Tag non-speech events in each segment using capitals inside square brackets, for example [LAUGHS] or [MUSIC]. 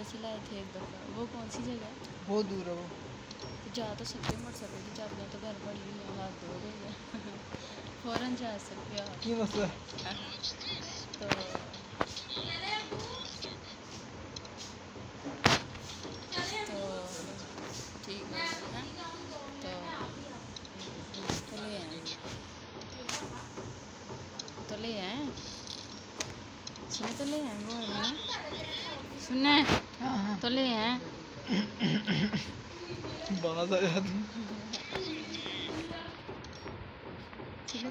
जैसे लाए थे एक दफ़ा। वो कौन सी जगह है? बहुत दूर है वो। तो जा तो सकते मोटरसाइकिल की चाबियाँ तो घर पड़ी हुई है हाथ धो गई है। [LAUGHS] फ़ौरन जा सकते हो की मसला तो तो ठीक है तो तो ले आए। तो ले आए। सुने तो ले आए वो है ना? सुने। हाँ हाँ तो ले आए बाज आ जाती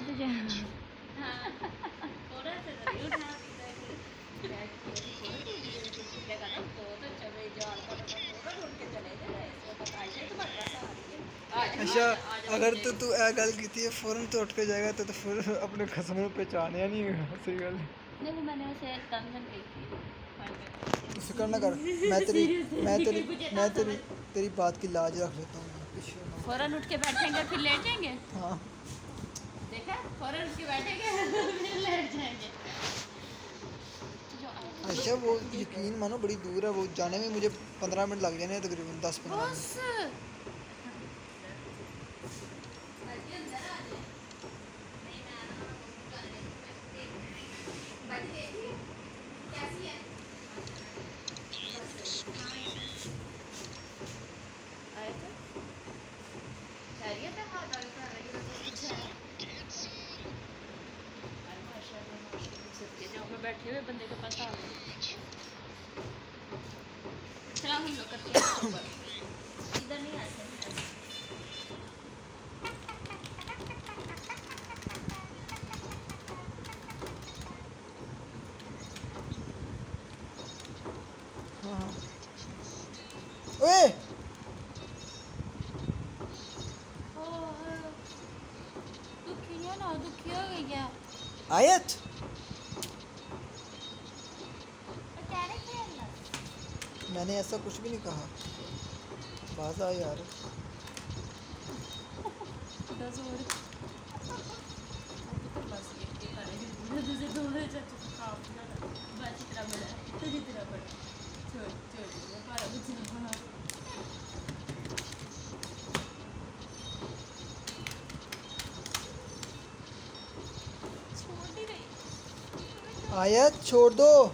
तो जा अच्छा अगर तो तू ए गल की है फ़ौरन तो उठ के जाएगा तो, तो फिर अपने खसम पहचानिया नहीं सही गल नहीं मैंने उसे तंजन की थी तू फ़िक्र ना कर। मैं तेरी मैं तेरी मैं तेरी तेरी बात की लाज रख लेता हूँ। फ़ौरन उठ के बैठेंगे फिर लेट जाएँगे? हाँ। देखा? फ़ौरन उठ के बैठेंगे फिर लेट जाएँगे। अच्छा वो यकीन मानो बड़ी दूर है वो जाने में मुझे पंद्रह मिनट लग जाने तकरीबन दस पंद्रह मिनट बस आए थे? खैरियत है? हाँ, गाड़ी पर आ रही है, तो कुछ है। अरे माशाल्लाह, माशाल्लाह, सदके जाओ, मैं बैठे हुए बंदे के पास आ गई चलो हम लोग करते हैं ऊपर। इधर नहीं आ सकते हाँ हाँ ओए दुखी है ना दुखी हो गई है आयत मैंने ऐसा कुछ भी नहीं कहा। बाज आ यार [LAUGHS] दस और बस ये ये करेंगे तुझे दो है चाचा काम ना बस इतना बड़ा तुझे इतना बड़ा छोड़ छोड़ ये पारा कुछ नहीं बना छोड़ ही रही आयत छोड़ दो।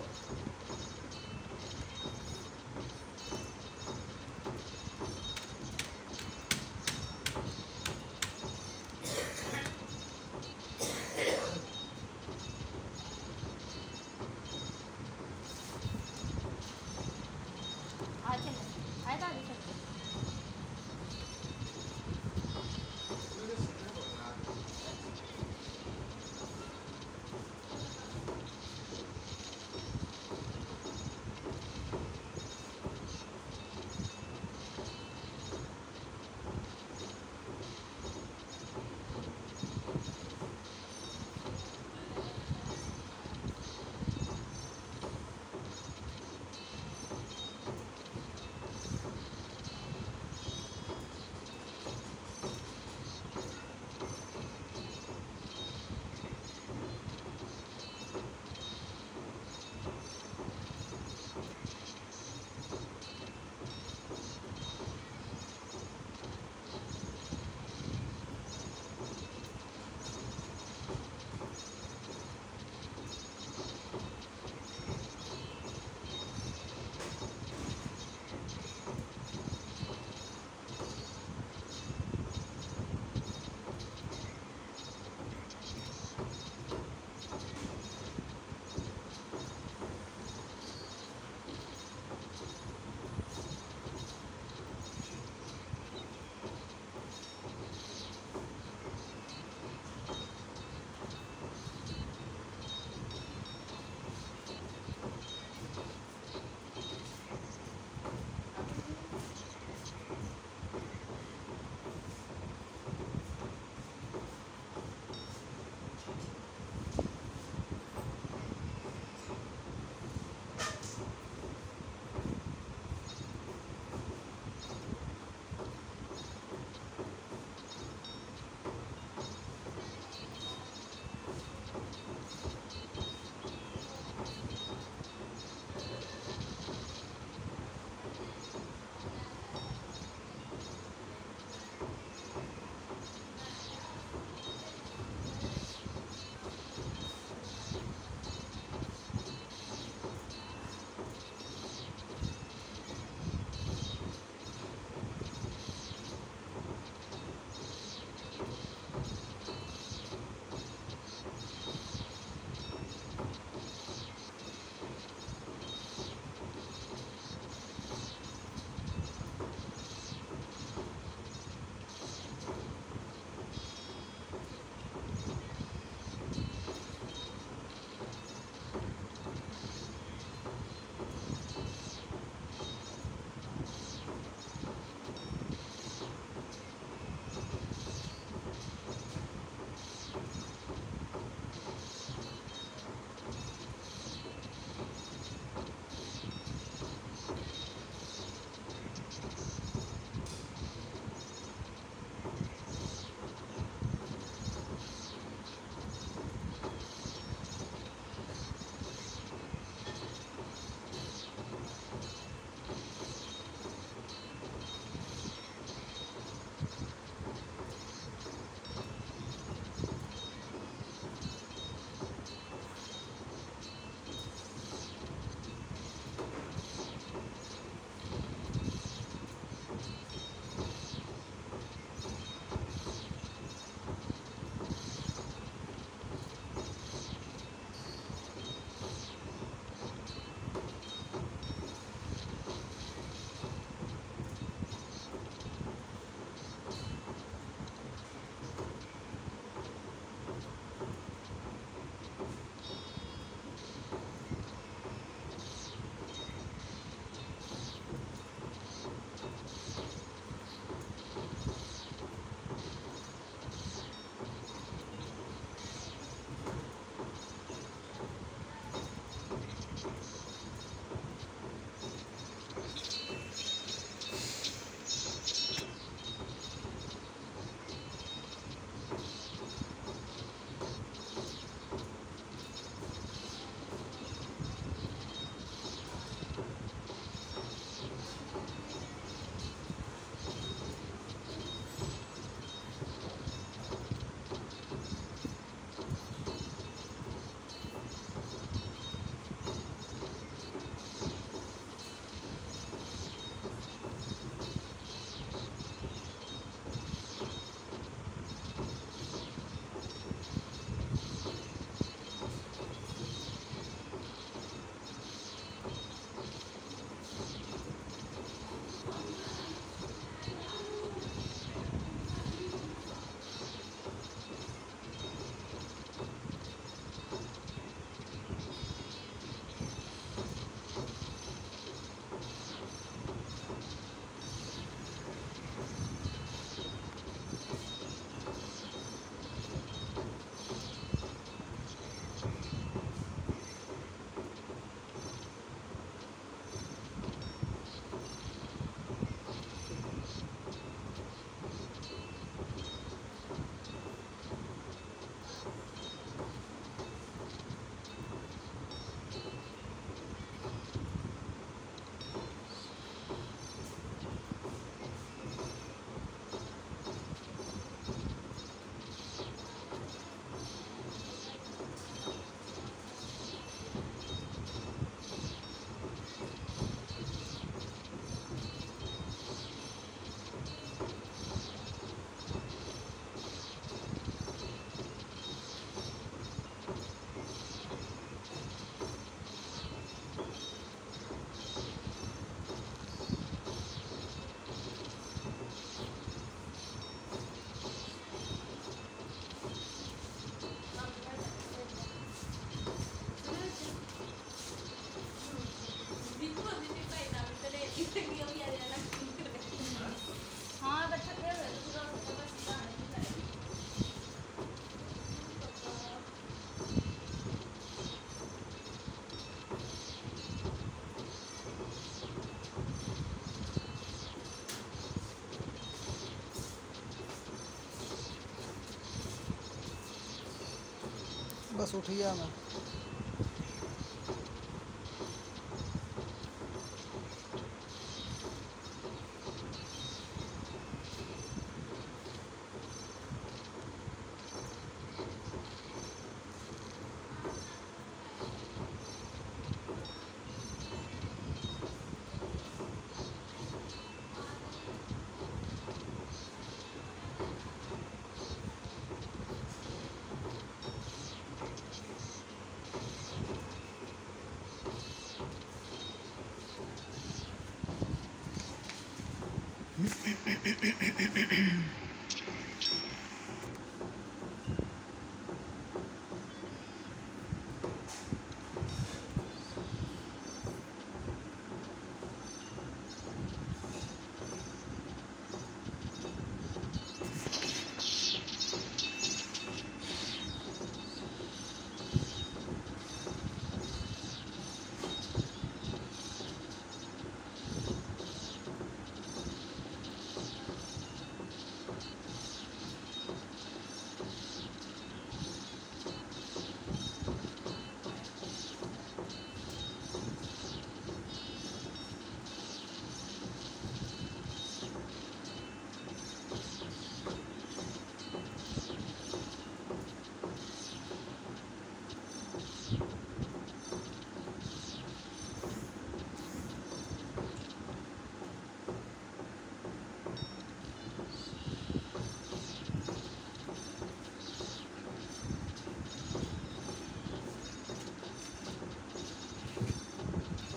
बस उठ गया मैं।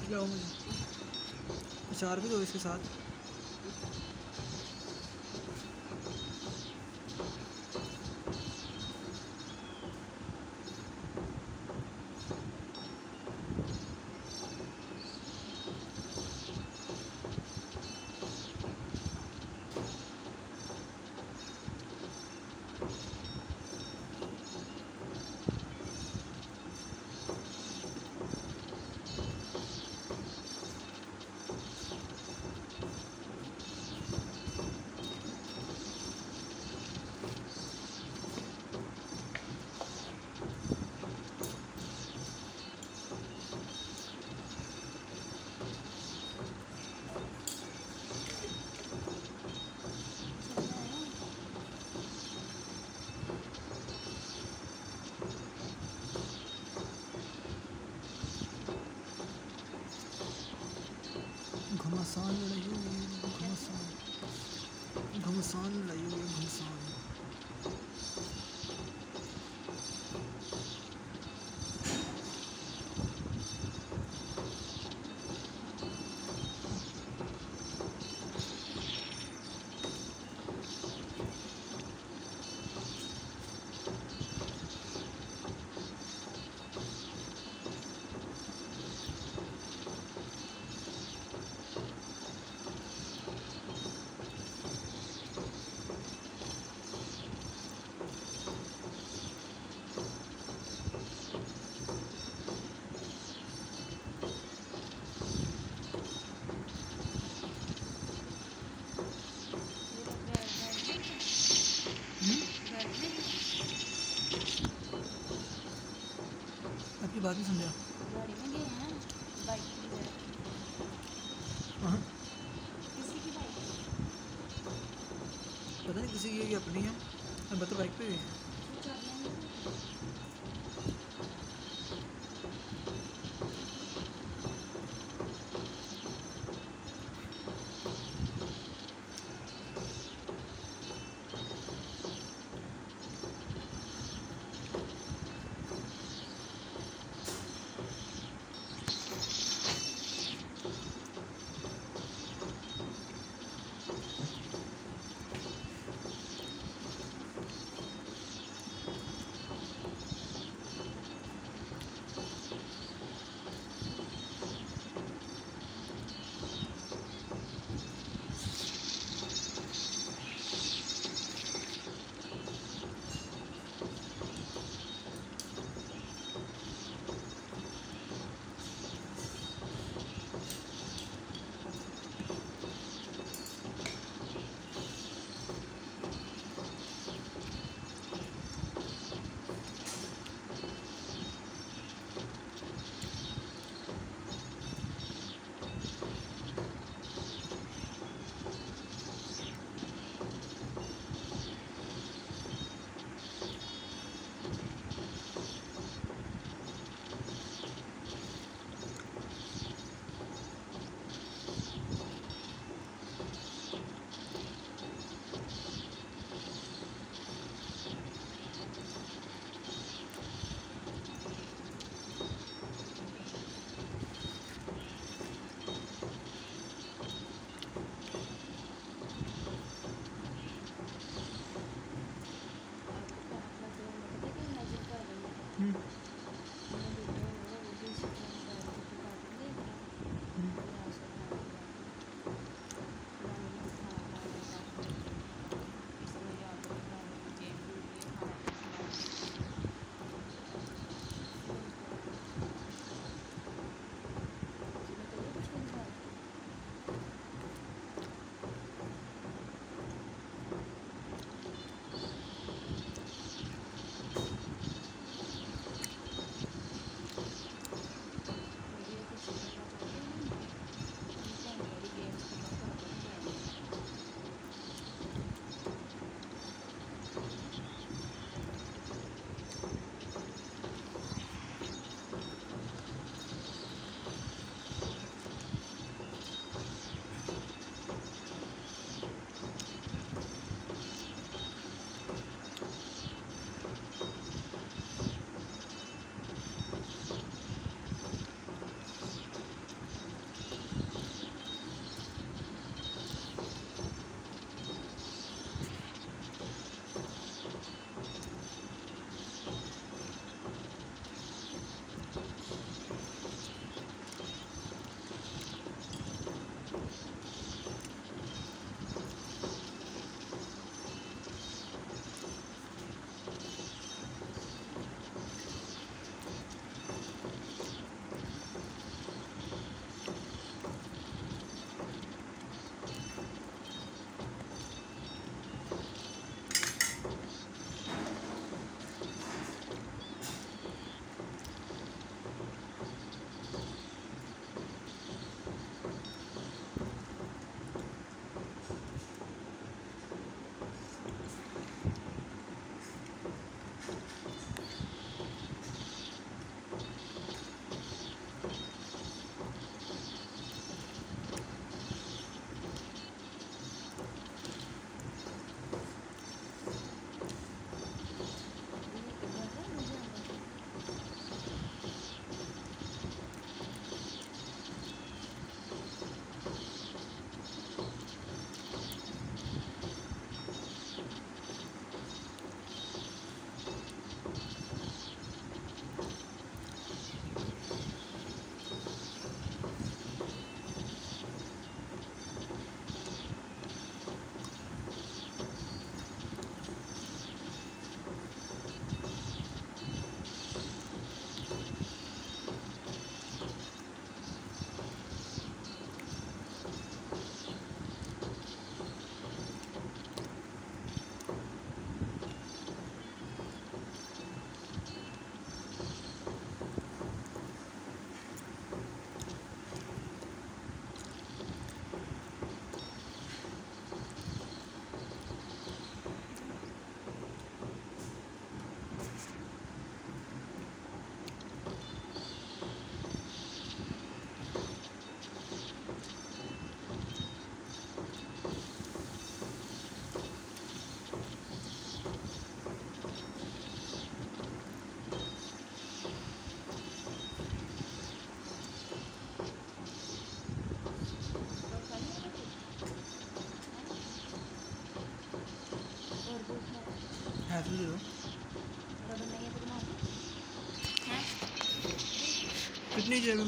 खिलाओ मुझे अचार भी दो इसके साथ। 算了，又。आपकी बात नहीं समझा हैं। की की पता नहीं किसी की अपनी है मैं तो बाइक पे गए हैं। हैं कितनी देर में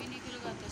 नहीं कि लगाते